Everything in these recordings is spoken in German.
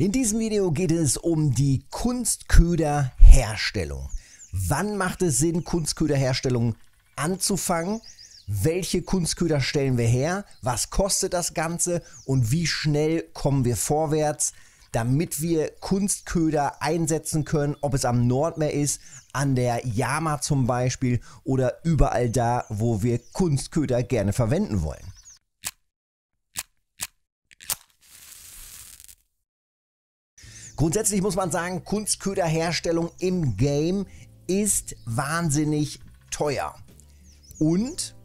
In diesem Video geht es um die Kunstköderherstellung. Wann macht es Sinn, Kunstköderherstellung anzufangen? Welche Kunstköder stellen wir her? Was kostet das Ganze? Und wie schnell kommen wir vorwärts, damit wir Kunstköder einsetzen können, ob es am Nordmeer ist, an der Yama zum Beispiel oder überall da, wo wir Kunstköder gerne verwenden wollen. Grundsätzlich muss man sagen, Kunstköderherstellung im Game ist wahnsinnig teuer. Und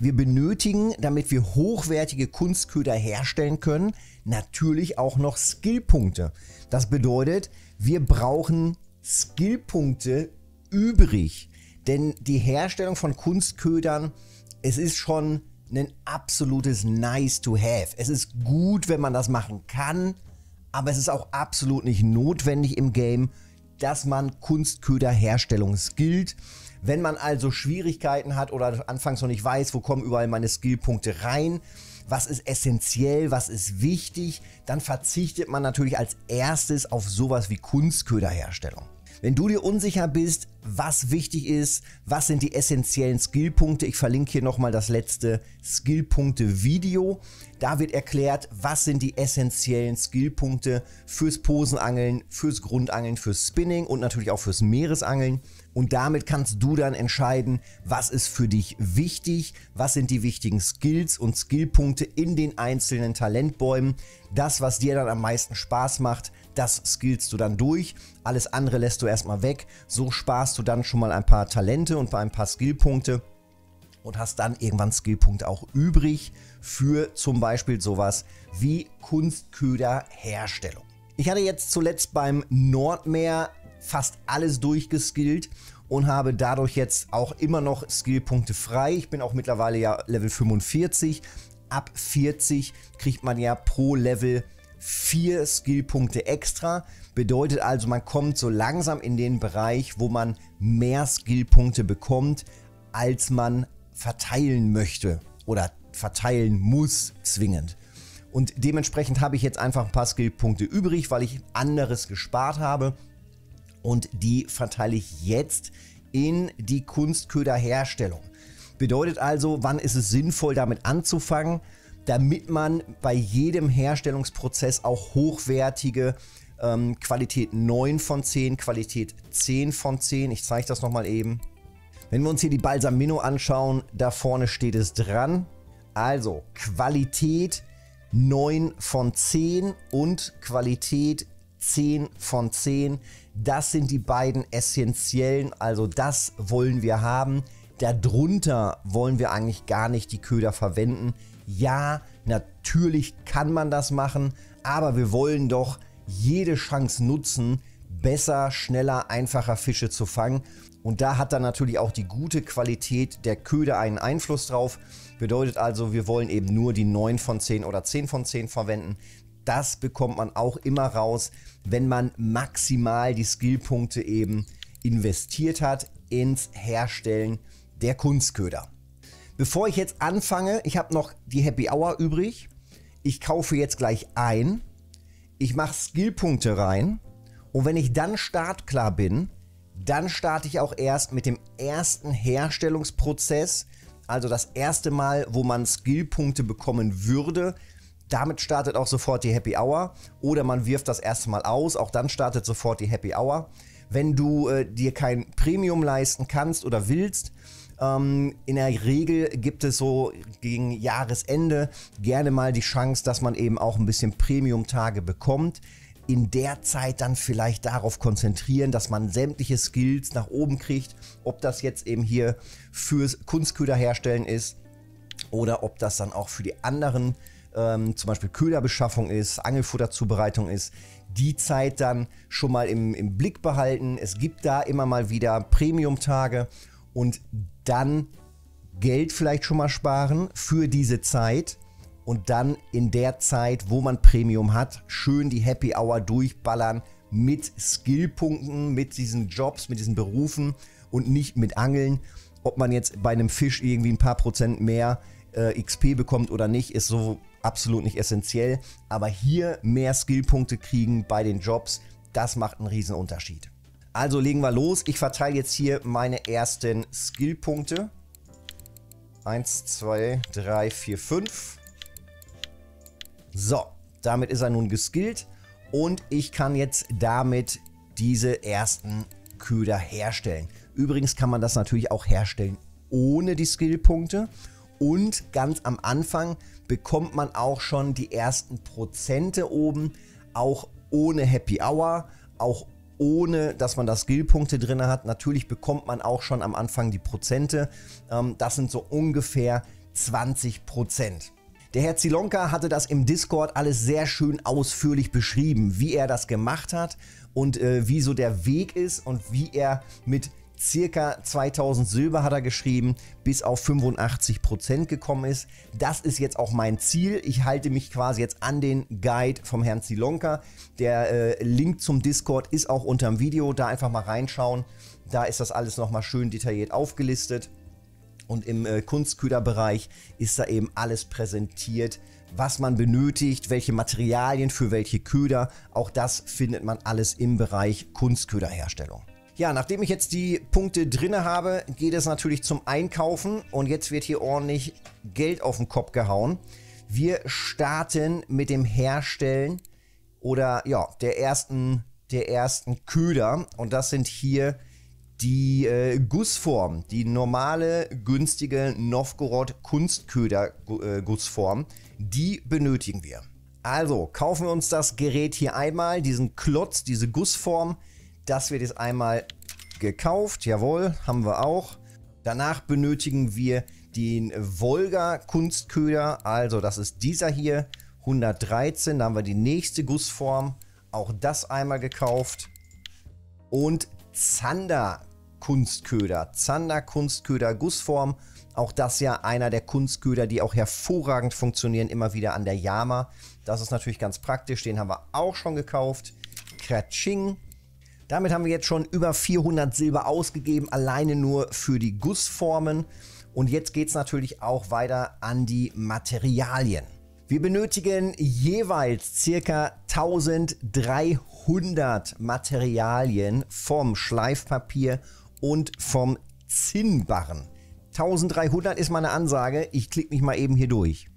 wir benötigen, damit wir hochwertige Kunstköder herstellen können, natürlich auch noch Skillpunkte. Das bedeutet, wir brauchen Skillpunkte übrig. Denn die Herstellung von Kunstködern, es ist schon ein absolutes Nice to have. Es ist gut, wenn man das machen kann, aber es ist auch absolut nicht notwendig im Game, dass man Kunstköderherstellung skillt. Wenn man also Schwierigkeiten hat oder anfangs noch nicht weiß, wo kommen überall meine Skillpunkte rein, was ist essentiell, was ist wichtig, dann verzichtet man natürlich als erstes auf sowas wie Kunstköderherstellung. Wenn du dir unsicher bist, was wichtig ist, was sind die essentiellen Skillpunkte, ich verlinke hier nochmal das letzte Skillpunkte-Video. Da wird erklärt, was sind die essentiellen Skillpunkte fürs Posenangeln, fürs Grundangeln, fürs Spinning und natürlich auch fürs Meeresangeln. Und damit kannst du dann entscheiden, was ist für dich wichtig, was sind die wichtigen Skills und Skillpunkte in den einzelnen Talentbäumen. Das, was dir dann am meisten Spaß macht, das skillst du dann durch. Alles andere lässt du erstmal weg. So sparst du dann schon mal ein paar Talente und ein paar Skillpunkte und hast dann irgendwann Skillpunkte auch übrig für zum Beispiel sowas wie Kunstköderherstellung. Ich hatte jetzt zuletzt beim Nordmeer fast alles durchgeskillt und habe dadurch jetzt auch immer noch Skillpunkte frei. Ich bin auch mittlerweile ja Level 45. Ab 40 kriegt man ja pro Level 4 Skillpunkte extra. Bedeutet also, man kommt so langsam in den Bereich, wo man mehr Skillpunkte bekommt, als man verteilen möchte oder verteilen muss zwingend. Und dementsprechend habe ich jetzt einfach ein paar Skillpunkte übrig, weil ich anderes gespart habe. Und die verteile ich jetzt in die Kunstköderherstellung. Bedeutet also, wann ist es sinnvoll, damit anzufangen? Damit man bei jedem Herstellungsprozess auch hochwertige ähm, Qualität 9 von 10, Qualität 10 von 10, ich zeige das nochmal eben. Wenn wir uns hier die Balsamino anschauen, da vorne steht es dran. Also Qualität 9 von 10 und Qualität 10 von 10. Das sind die beiden essentiellen, also das wollen wir haben. Darunter wollen wir eigentlich gar nicht die Köder verwenden. Ja, natürlich kann man das machen, aber wir wollen doch jede Chance nutzen, besser, schneller, einfacher Fische zu fangen. Und da hat dann natürlich auch die gute Qualität der Köder einen Einfluss drauf. Bedeutet also, wir wollen eben nur die 9 von 10 oder 10 von 10 verwenden. Das bekommt man auch immer raus, wenn man maximal die Skillpunkte eben investiert hat ins Herstellen der Kunstköder. Bevor ich jetzt anfange, ich habe noch die Happy Hour übrig. Ich kaufe jetzt gleich ein. Ich mache Skillpunkte rein. Und wenn ich dann startklar bin, dann starte ich auch erst mit dem ersten Herstellungsprozess. Also das erste Mal, wo man Skillpunkte bekommen würde. Damit startet auch sofort die Happy Hour. Oder man wirft das erste Mal aus. Auch dann startet sofort die Happy Hour. Wenn du äh, dir kein Premium leisten kannst oder willst, ähm, in der Regel gibt es so gegen Jahresende gerne mal die Chance, dass man eben auch ein bisschen Premium-Tage bekommt. In der Zeit dann vielleicht darauf konzentrieren, dass man sämtliche Skills nach oben kriegt. Ob das jetzt eben hier fürs Kunstköder herstellen ist oder ob das dann auch für die anderen ähm, zum Beispiel Köderbeschaffung ist, Angelfutterzubereitung ist, die Zeit dann schon mal im, im Blick behalten. Es gibt da immer mal wieder Premium-Tage und dann Geld vielleicht schon mal sparen für diese Zeit und dann in der Zeit, wo man Premium hat, schön die Happy Hour durchballern mit Skillpunkten, mit diesen Jobs, mit diesen Berufen und nicht mit Angeln. Ob man jetzt bei einem Fisch irgendwie ein paar Prozent mehr äh, XP bekommt oder nicht, ist so absolut nicht essentiell. Aber hier mehr Skillpunkte kriegen bei den Jobs, das macht einen riesen Unterschied. Also legen wir los. Ich verteile jetzt hier meine ersten Skillpunkte. 1, 2, 3, 4, 5. So, damit ist er nun geskillt. Und ich kann jetzt damit diese ersten Köder herstellen. Übrigens kann man das natürlich auch herstellen ohne die Skillpunkte. Und ganz am Anfang bekommt man auch schon die ersten Prozente oben, auch ohne Happy Hour, auch ohne dass man da Skillpunkte drin hat. Natürlich bekommt man auch schon am Anfang die Prozente. Ähm, das sind so ungefähr 20 Prozent. Der Herr Zilonka hatte das im Discord alles sehr schön ausführlich beschrieben, wie er das gemacht hat und äh, wie so der Weg ist und wie er mit circa 2000 Silber hat er geschrieben, bis auf 85% gekommen ist. Das ist jetzt auch mein Ziel. Ich halte mich quasi jetzt an den Guide vom Herrn Zilonka. Der äh, Link zum Discord ist auch unter dem Video. Da einfach mal reinschauen. Da ist das alles nochmal schön detailliert aufgelistet. Und im äh, Kunstköderbereich ist da eben alles präsentiert, was man benötigt, welche Materialien für welche Köder. Auch das findet man alles im Bereich Kunstköderherstellung. Ja, nachdem ich jetzt die Punkte drin habe, geht es natürlich zum Einkaufen. Und jetzt wird hier ordentlich Geld auf den Kopf gehauen. Wir starten mit dem Herstellen oder ja, der ersten, der ersten Köder. Und das sind hier die äh, Gussform, die normale, günstige Novgorod Kunstköder äh, die benötigen wir. Also kaufen wir uns das Gerät hier einmal, diesen Klotz, diese Gussform, das wird jetzt einmal gekauft. Jawohl, haben wir auch. Danach benötigen wir den Volga Kunstköder. Also das ist dieser hier. 113. Da haben wir die nächste Gussform. Auch das einmal gekauft. Und Zander Kunstköder. Zander Kunstköder Gussform. Auch das ja einer der Kunstköder, die auch hervorragend funktionieren, immer wieder an der Yama. Das ist natürlich ganz praktisch. Den haben wir auch schon gekauft. Kratsching. Damit haben wir jetzt schon über 400 Silber ausgegeben, alleine nur für die Gussformen. Und jetzt geht es natürlich auch weiter an die Materialien. Wir benötigen jeweils circa 1300 Materialien vom Schleifpapier und vom Zinnbarren. 1300 ist meine Ansage. Ich klicke mich mal eben hier durch.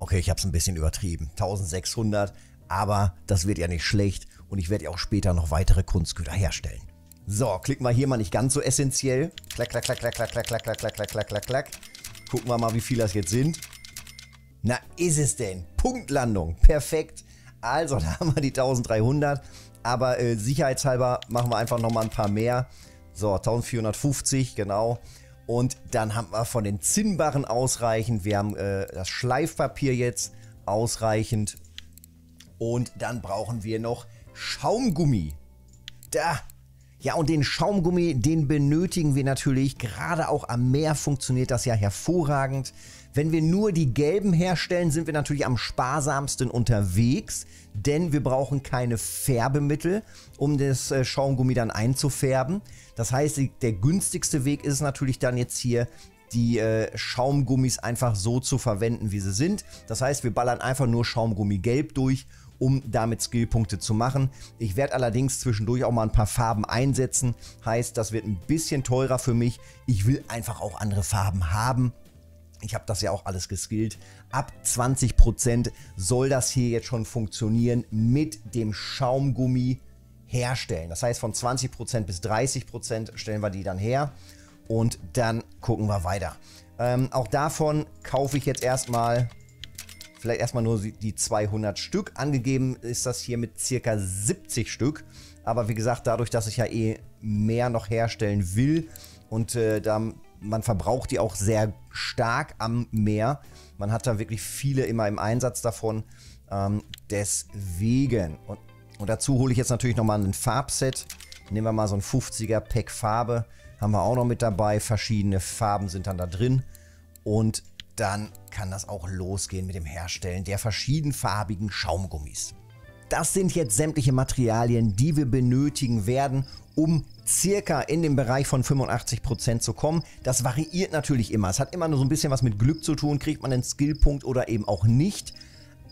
Okay, ich habe es ein bisschen übertrieben. 1600 aber das wird ja nicht schlecht und ich werde ja auch später noch weitere Kunstköder herstellen. So, klicken wir hier mal nicht ganz so essentiell. Klack, klack, klack, klack, klack, klack, klack, klack, klack, klack, klack, klack, klack. Gucken wir mal, wie viel das jetzt sind. Na, ist es denn? Punktlandung. Perfekt. Also, da haben wir die 1300. Aber äh, sicherheitshalber machen wir einfach nochmal ein paar mehr. So, 1450, genau. Und dann haben wir von den Zinnbarren ausreichend. Wir haben äh, das Schleifpapier jetzt ausreichend. Und dann brauchen wir noch Schaumgummi. Da. Ja, und den Schaumgummi, den benötigen wir natürlich. Gerade auch am Meer funktioniert das ja hervorragend. Wenn wir nur die gelben herstellen, sind wir natürlich am sparsamsten unterwegs, denn wir brauchen keine Färbemittel, um das äh, Schaumgummi dann einzufärben. Das heißt, der günstigste Weg ist natürlich dann jetzt hier die äh, Schaumgummis einfach so zu verwenden, wie sie sind. Das heißt, wir ballern einfach nur Schaumgummi gelb durch um damit Skillpunkte zu machen. Ich werde allerdings zwischendurch auch mal ein paar Farben einsetzen. Heißt, das wird ein bisschen teurer für mich. Ich will einfach auch andere Farben haben. Ich habe das ja auch alles geskillt. Ab 20% soll das hier jetzt schon funktionieren mit dem Schaumgummi herstellen. Das heißt, von 20% bis 30% stellen wir die dann her und dann gucken wir weiter. Ähm, auch davon kaufe ich jetzt erstmal vielleicht erstmal nur die 200 Stück. Angegeben ist das hier mit circa 70 Stück. Aber wie gesagt, dadurch, dass ich ja eh mehr noch herstellen will und äh, da, man verbraucht die auch sehr stark am Meer. Man hat da wirklich viele immer im Einsatz davon. Ähm, deswegen. Und, und dazu hole ich jetzt natürlich nochmal ein Farbset. Nehmen wir mal so ein 50er Pack Farbe. Haben wir auch noch mit dabei. Verschiedene Farben sind dann da drin. Und dann kann das auch losgehen mit dem Herstellen der verschiedenfarbigen Schaumgummis. das sind jetzt sämtliche Materialien, die wir benötigen werden, um circa in den Bereich von 85% zu kommen. Das variiert natürlich immer. Es hat immer nur so ein bisschen was mit Glück zu tun. Kriegt man einen Skillpunkt oder eben auch nicht.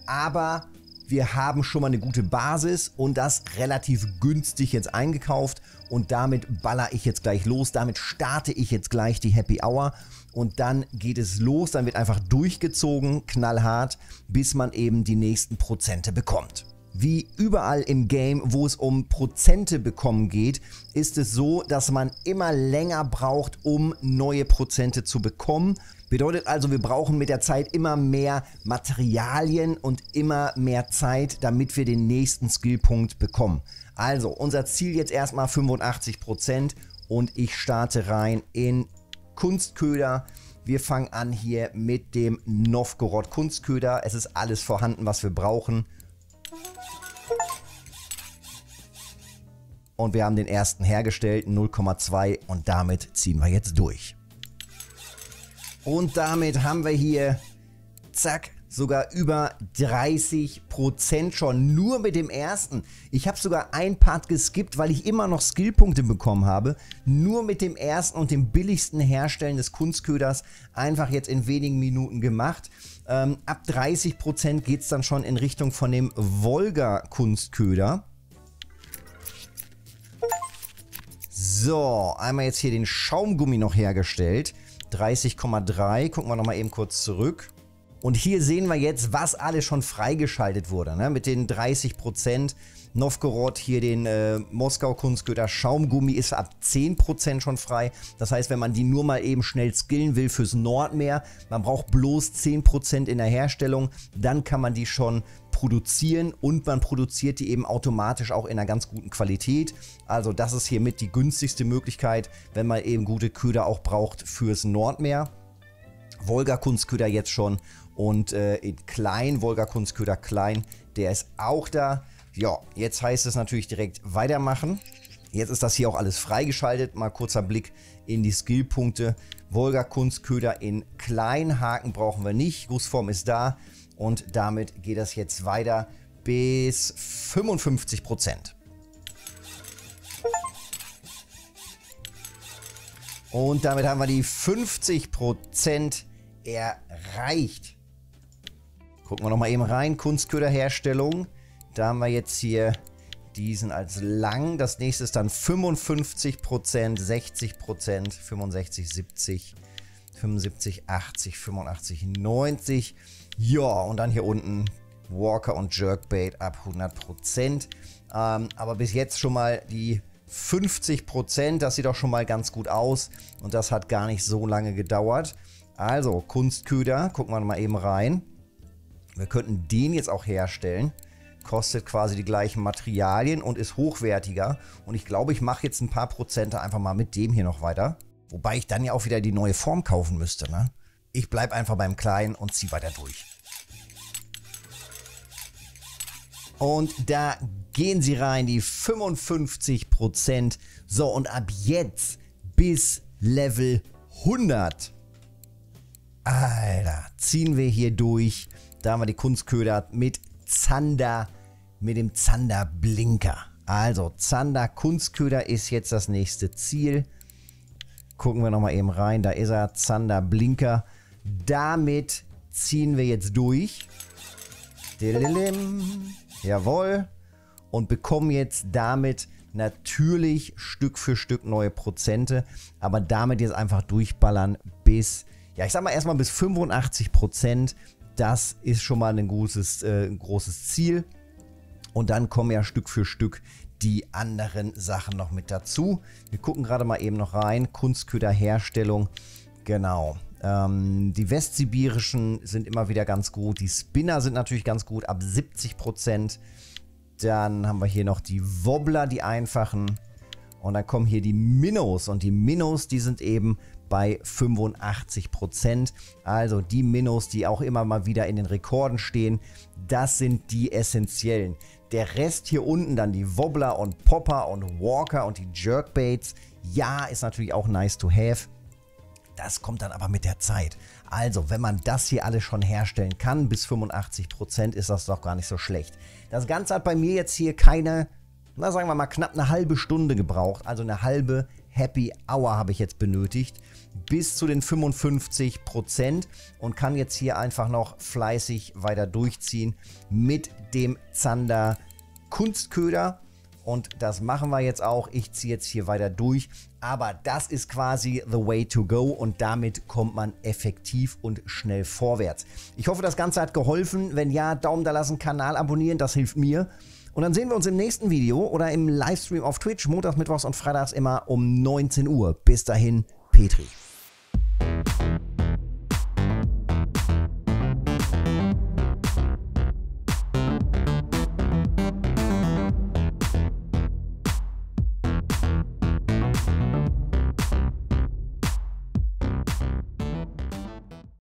Aber wir haben schon mal eine gute Basis und das relativ günstig jetzt eingekauft. Und damit baller ich jetzt gleich los. Damit starte ich jetzt gleich die Happy Hour. Und dann geht es los. Dann wird einfach durchgezogen, knallhart, bis man eben die nächsten Prozente bekommt. Wie überall im Game, wo es um Prozente bekommen geht, ist es so, dass man immer länger braucht, um neue Prozente zu bekommen. Bedeutet also, wir brauchen mit der Zeit immer mehr Materialien und immer mehr Zeit, damit wir den nächsten Skillpunkt bekommen. Also, unser Ziel jetzt erstmal 85% und ich starte rein in Kunstköder. Wir fangen an hier mit dem Novgorod Kunstköder. Es ist alles vorhanden, was wir brauchen. Und wir haben den ersten hergestellt, 0,2 und damit ziehen wir jetzt durch. Und damit haben wir hier, zack, sogar über 30% schon, nur mit dem ersten. Ich habe sogar ein Part geskippt, weil ich immer noch Skillpunkte bekommen habe. Nur mit dem ersten und dem billigsten Herstellen des Kunstköders einfach jetzt in wenigen Minuten gemacht. Ähm, ab 30% geht es dann schon in Richtung von dem Volga-Kunstköder. So, einmal jetzt hier den Schaumgummi noch hergestellt. 30,3. Gucken wir nochmal eben kurz zurück. Und hier sehen wir jetzt, was alles schon freigeschaltet wurde. Ne? Mit den 30%. Novgorod, hier den äh, Moskau Kunstgötter Schaumgummi ist ab 10% schon frei. Das heißt, wenn man die nur mal eben schnell skillen will fürs Nordmeer, man braucht bloß 10% in der Herstellung, dann kann man die schon produzieren und man produziert die eben automatisch auch in einer ganz guten Qualität. Also das ist hiermit die günstigste Möglichkeit, wenn man eben gute Köder auch braucht fürs Nordmeer. Volga Kunstköder jetzt schon und äh, in klein, Volga Kunstköder klein, der ist auch da. Ja, jetzt heißt es natürlich direkt weitermachen. Jetzt ist das hier auch alles freigeschaltet. Mal kurzer Blick in die Skillpunkte. Volga Kunstköder in klein, Haken brauchen wir nicht. Gussform ist da. Und damit geht das jetzt weiter bis 55% Und damit haben wir die 50% erreicht. Gucken wir nochmal eben rein. Kunstköderherstellung. Da haben wir jetzt hier diesen als lang. Das nächste ist dann 55% 60% 65, 70, 75, 80, 85, 90. Ja, und dann hier unten Walker und Jerkbait ab 100%. Ähm, aber bis jetzt schon mal die 50%, das sieht auch schon mal ganz gut aus. Und das hat gar nicht so lange gedauert. Also, Kunstköder, gucken wir mal eben rein. Wir könnten den jetzt auch herstellen. Kostet quasi die gleichen Materialien und ist hochwertiger. Und ich glaube, ich mache jetzt ein paar Prozente einfach mal mit dem hier noch weiter. Wobei ich dann ja auch wieder die neue Form kaufen müsste, ne? Ich bleibe einfach beim Kleinen und ziehe weiter durch. Und da gehen sie rein, die 55%. So, und ab jetzt bis Level 100. Alter, ziehen wir hier durch. Da haben wir die Kunstköder mit Zander, mit dem Zander Blinker. Also, Zander Kunstköder ist jetzt das nächste Ziel. Gucken wir nochmal eben rein. Da ist er, Zander Blinker. Damit ziehen wir jetzt durch. Jawohl. Und bekommen jetzt damit natürlich Stück für Stück neue Prozente. Aber damit jetzt einfach durchballern bis, ja, ich sag mal erstmal bis 85 Prozent. Das ist schon mal ein großes, äh, ein großes Ziel. Und dann kommen ja Stück für Stück die anderen Sachen noch mit dazu. Wir gucken gerade mal eben noch rein. Kunstköderherstellung. Genau. Ähm, die westsibirischen sind immer wieder ganz gut. Die Spinner sind natürlich ganz gut, ab 70%. Dann haben wir hier noch die Wobbler, die einfachen. Und dann kommen hier die Minnows. Und die Minnows, die sind eben bei 85%. Also die Minnows, die auch immer mal wieder in den Rekorden stehen, das sind die essentiellen. Der Rest hier unten, dann die Wobbler und Popper und Walker und die Jerkbaits, ja, ist natürlich auch nice to have. Das kommt dann aber mit der Zeit. Also, wenn man das hier alles schon herstellen kann, bis 85%, ist das doch gar nicht so schlecht. Das Ganze hat bei mir jetzt hier keine, na sagen wir mal, knapp eine halbe Stunde gebraucht. Also eine halbe Happy Hour habe ich jetzt benötigt. Bis zu den 55% und kann jetzt hier einfach noch fleißig weiter durchziehen mit dem Zander Kunstköder. Und das machen wir jetzt auch. Ich ziehe jetzt hier weiter durch. Aber das ist quasi the way to go und damit kommt man effektiv und schnell vorwärts. Ich hoffe, das Ganze hat geholfen. Wenn ja, Daumen da lassen, Kanal abonnieren, das hilft mir. Und dann sehen wir uns im nächsten Video oder im Livestream auf Twitch, montags, mittwochs und freitags immer um 19 Uhr. Bis dahin, Petri.